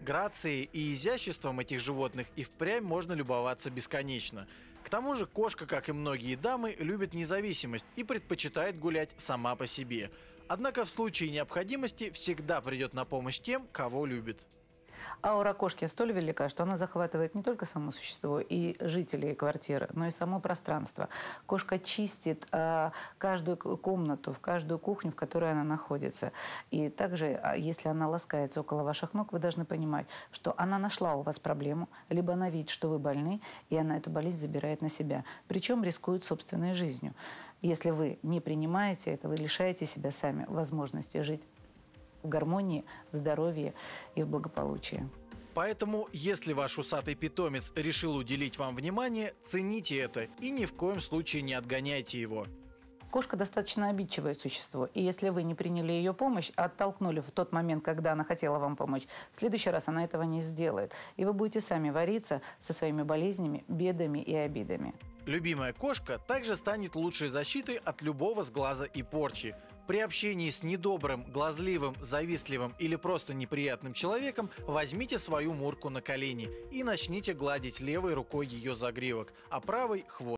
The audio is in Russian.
Грацией и изяществом этих животных и впрямь можно любоваться бесконечно. К тому же кошка, как и многие дамы, любит независимость и предпочитает гулять сама по себе. Однако в случае необходимости всегда придет на помощь тем, кого любит. Аура кошки столь велика, что она захватывает не только само существо и жителей квартиры, но и само пространство. Кошка чистит э, каждую комнату, в каждую кухню, в которой она находится. И также, а, если она ласкается около ваших ног, вы должны понимать, что она нашла у вас проблему, либо она видит, что вы больны, и она эту болезнь забирает на себя. Причем рискует собственной жизнью. Если вы не принимаете это, вы лишаете себя сами возможности жить в гармонии, в здоровье и в благополучии. Поэтому, если ваш усатый питомец решил уделить вам внимание, цените это и ни в коем случае не отгоняйте его. Кошка достаточно обидчивое существо, и если вы не приняли ее помощь, а оттолкнули в тот момент, когда она хотела вам помочь, в следующий раз она этого не сделает. И вы будете сами вариться со своими болезнями, бедами и обидами. Любимая кошка также станет лучшей защитой от любого сглаза и порчи. При общении с недобрым, глазливым, завистливым или просто неприятным человеком возьмите свою мурку на колени и начните гладить левой рукой ее загривок, а правой – хвост.